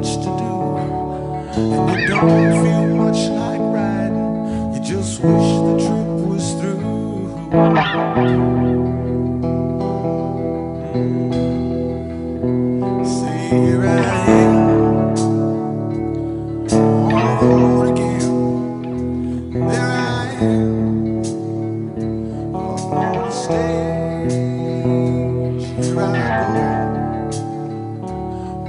much to do, and you don't feel much like riding. You just wish the trip was through.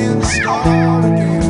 morning star again.